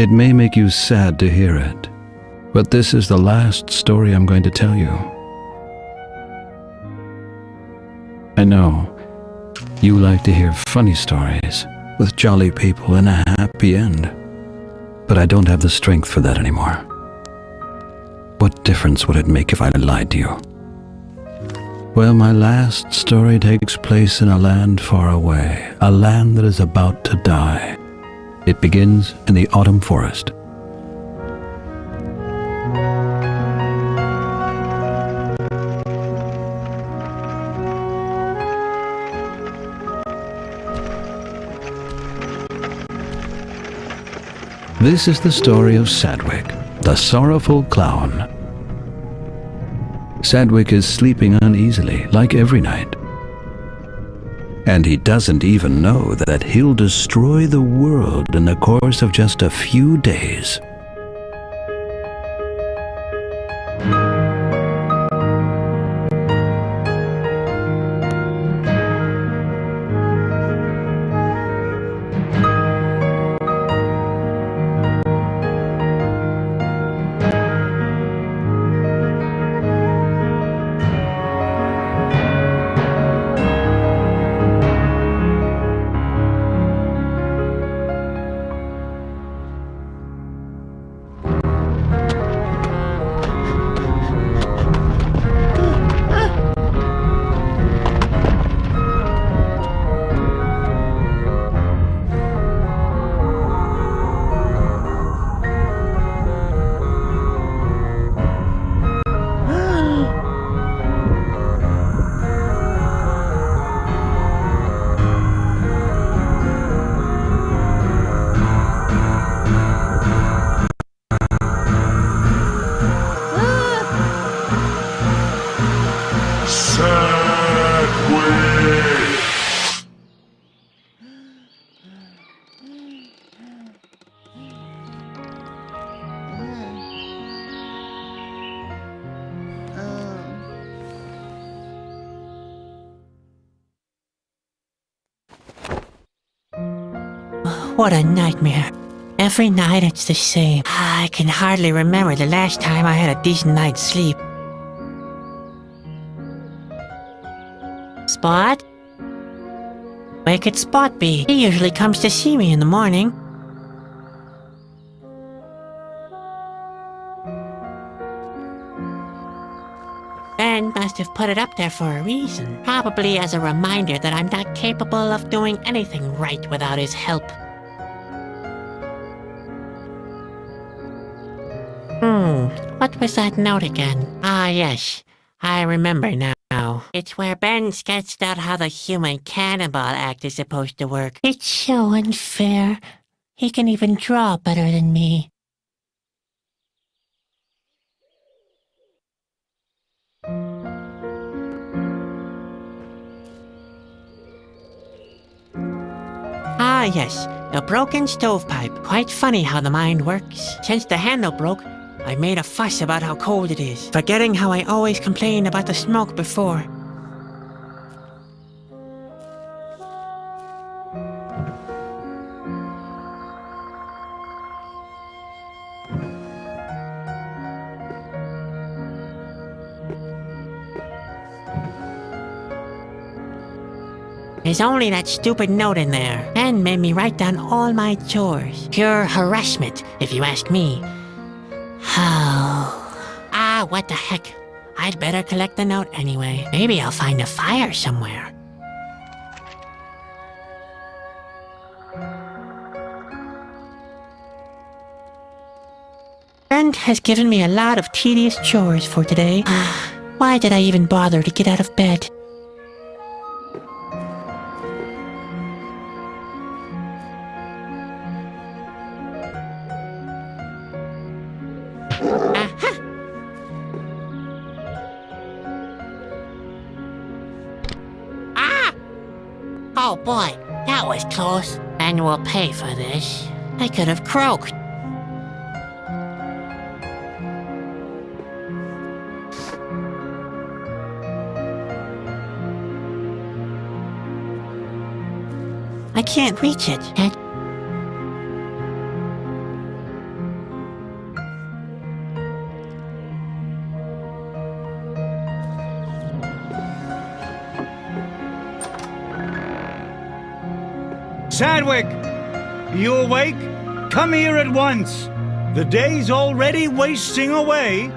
It may make you sad to hear it, but this is the last story I'm going to tell you. I know you like to hear funny stories with jolly people and a happy end, but I don't have the strength for that anymore. What difference would it make if I lied to you? Well, my last story takes place in a land far away, a land that is about to die. It begins in the autumn forest. This is the story of Sadwick, the sorrowful clown. Sadwick is sleeping uneasily, like every night. And he doesn't even know that he'll destroy the world in the course of just a few days. What a nightmare. Every night it's the same. I can hardly remember the last time I had a decent night's sleep. Spot? Where could Spot be? He usually comes to see me in the morning. Ben must have put it up there for a reason. Probably as a reminder that I'm not capable of doing anything right without his help. Was that note again? Ah, yes, I remember now. It's where Ben sketched out how the human cannonball act is supposed to work. It's so unfair. He can even draw better than me. Ah, yes, the broken stovepipe. Quite funny how the mind works. Since the handle broke, I made a fuss about how cold it is, forgetting how I always complained about the smoke before. There's only that stupid note in there. and made me write down all my chores. Pure harassment, if you ask me. What the heck. I'd better collect the note anyway. Maybe I'll find a fire somewhere. Brent has given me a lot of tedious chores for today. Why did I even bother to get out of bed? this, I could have croaked. I can't reach it. Sadwick. You awake? Come here at once. The day's already wasting away.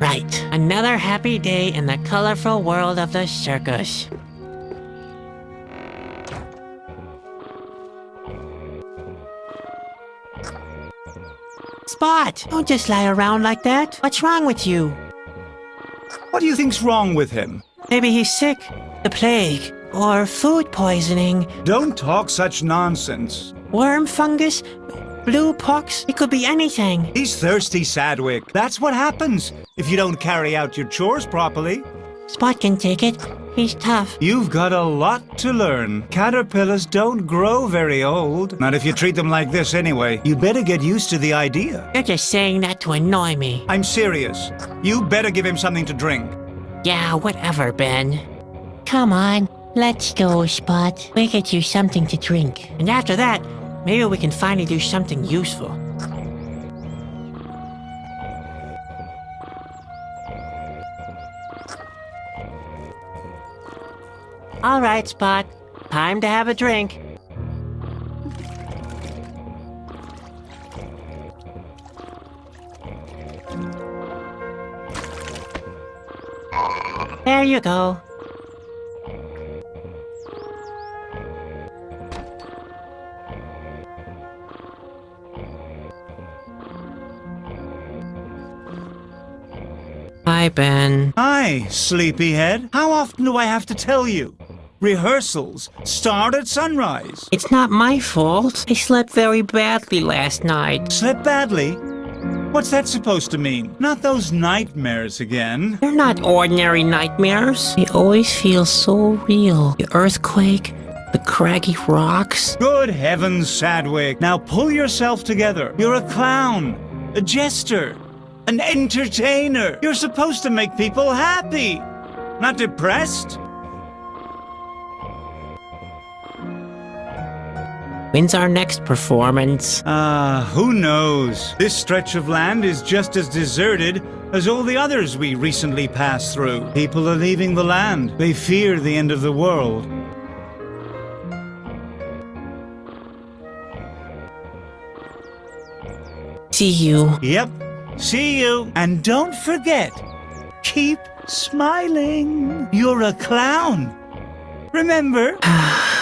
right. Another happy day in the colorful world of the circus. Spot! Don't just lie around like that. What's wrong with you? What do you think's wrong with him? Maybe he's sick, the plague, or food poisoning, Don't talk such nonsense. worm fungus, blue pox. It could be anything. He's thirsty, Sadwick. That's what happens if you don't carry out your chores properly. Spot can take it. He's tough. You've got a lot to learn. Caterpillars don't grow very old. Not if you treat them like this anyway. You'd better get used to the idea. You're just saying that to annoy me. I'm serious. You better give him something to drink. Yeah, whatever, Ben. Come on, let's go, Spot. We'll get you something to drink. And after that, maybe we can finally do something useful. All right, Spot. Time to have a drink. There you go. Hi, Ben. Hi, sleepyhead. How often do I have to tell you? Rehearsals start at sunrise. It's not my fault. I slept very badly last night. Slept badly? What's that supposed to mean? Not those nightmares again. They're not ordinary nightmares. They always feel so real. The earthquake, the craggy rocks. Good heavens, Sadwick. Now pull yourself together. You're a clown, a jester, an entertainer. You're supposed to make people happy, not depressed. When's our next performance? Ah, who knows? This stretch of land is just as deserted as all the others we recently passed through. People are leaving the land. They fear the end of the world. See you. Yep. See you. And don't forget, keep smiling. You're a clown. Remember?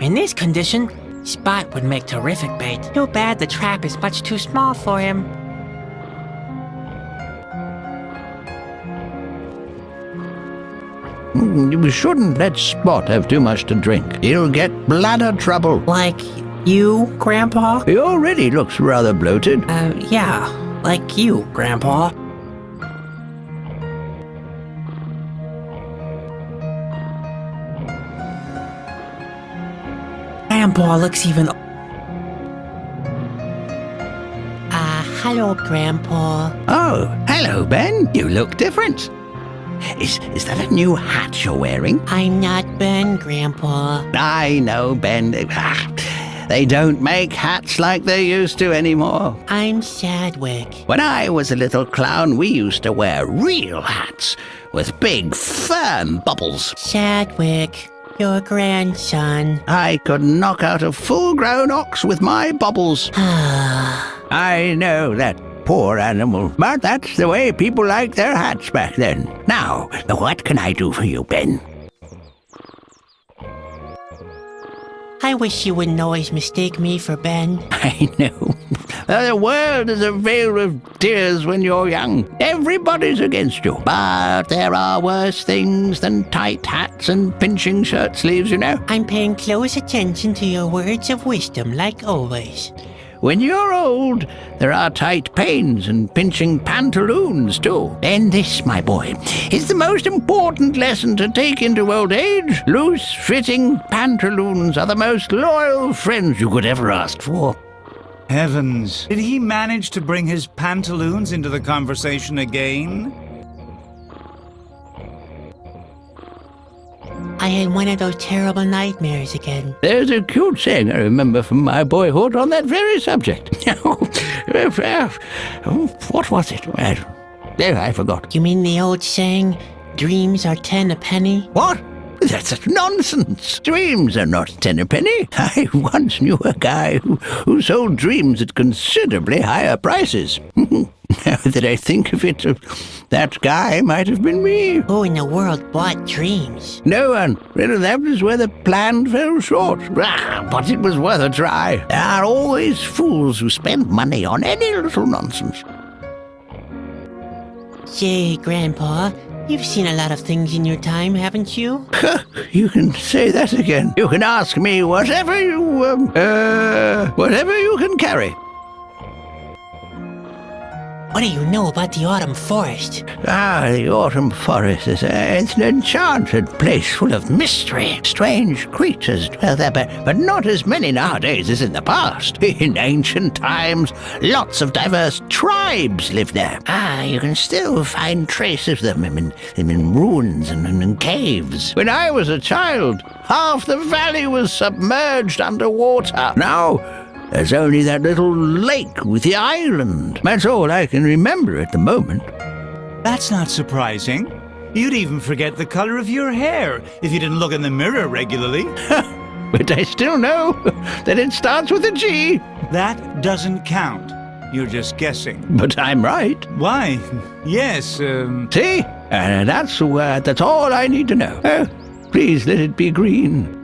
In this condition, Spot would make terrific bait. Too bad the trap is much too small for him. You shouldn't let Spot have too much to drink. He'll get bladder trouble. Like you, Grandpa? He already looks rather bloated. Uh, yeah, like you, Grandpa. Grandpa looks even. Ah, hello, Grandpa. Oh, hello, Ben. You look different. Is, is that a new hat you're wearing? I'm not Ben, Grandpa. I know, Ben. They don't make hats like they used to anymore. I'm Sadwick. When I was a little clown, we used to wear real hats with big, firm bubbles. Sadwick, your grandson. I could knock out a full grown ox with my bubbles. I know that poor animal, but that's the way people liked their hats back then. Now, what can I do for you, Ben? I wish you wouldn't always mistake me for Ben. I know. The world is a veil of tears when you're young. Everybody's against you. But there are worse things than tight hats and pinching shirt sleeves, you know. I'm paying close attention to your words of wisdom, like always. When you're old, there are tight pains and pinching pantaloons, too. And this, my boy, is the most important lesson to take into old age. Loose fitting pantaloons are the most loyal friends you could ever ask for. Heavens, did he manage to bring his pantaloons into the conversation again? I had one of those terrible nightmares again. There's a cute saying I remember from my boyhood on that very subject. Oh, what was it? There, I forgot. You mean the old saying, dreams are ten a penny? What? That's nonsense. Dreams are not ten a penny. I once knew a guy who, who sold dreams at considerably higher prices. now that I think of it, uh, that guy might have been me. Who in the world bought dreams? No one. That was where the plan fell short. Ah, but it was worth a try. There are always fools who spend money on any little nonsense. Say, Grandpa, you've seen a lot of things in your time, haven't you? you can say that again. You can ask me whatever you, um, uh, whatever you can carry. What do you know about the autumn forest? Ah, the autumn forest is a, an enchanted place full of mystery. Strange creatures dwell there, but, but not as many nowadays as in the past. In ancient times, lots of diverse tribes lived there. Ah, you can still find traces of them in, in, in ruins and in, in caves. When I was a child, half the valley was submerged underwater. Now, there's only that little lake with the island. That's all I can remember at the moment. That's not surprising. You'd even forget the color of your hair if you didn't look in the mirror regularly. but I still know that it starts with a G. That doesn't count. You're just guessing. But I'm right. Why? Yes, um... See? Uh, that's, uh, that's all I need to know. Uh, please let it be green.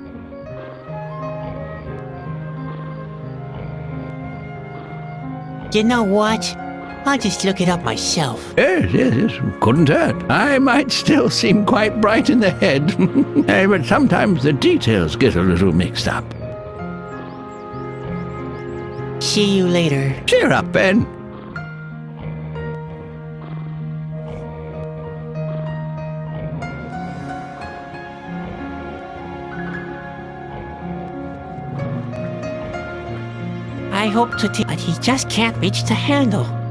You know what? I'll just look it up myself. Yes, yes, yes. Couldn't hurt. I might still seem quite bright in the head, but sometimes the details get a little mixed up. See you later. Cheer up, Ben. Hope to, but he just can't reach the handle.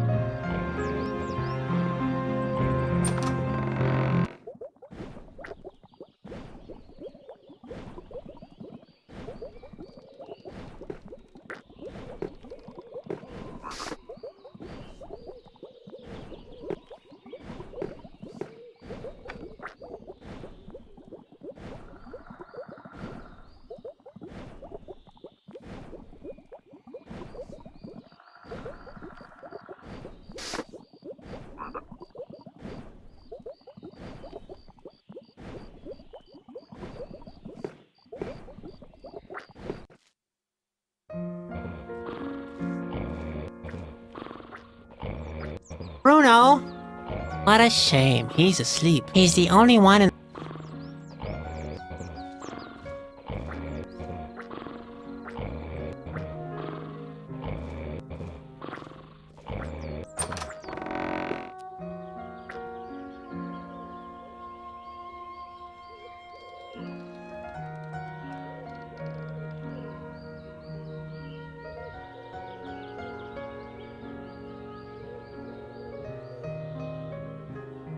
Bruno! What a shame. He's asleep. He's the only one in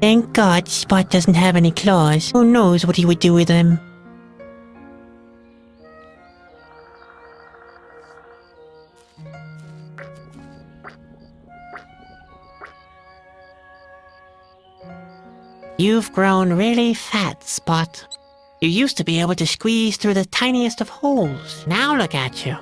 Thank God Spot doesn't have any claws. Who knows what he would do with them? You've grown really fat, Spot. You used to be able to squeeze through the tiniest of holes. Now look at you.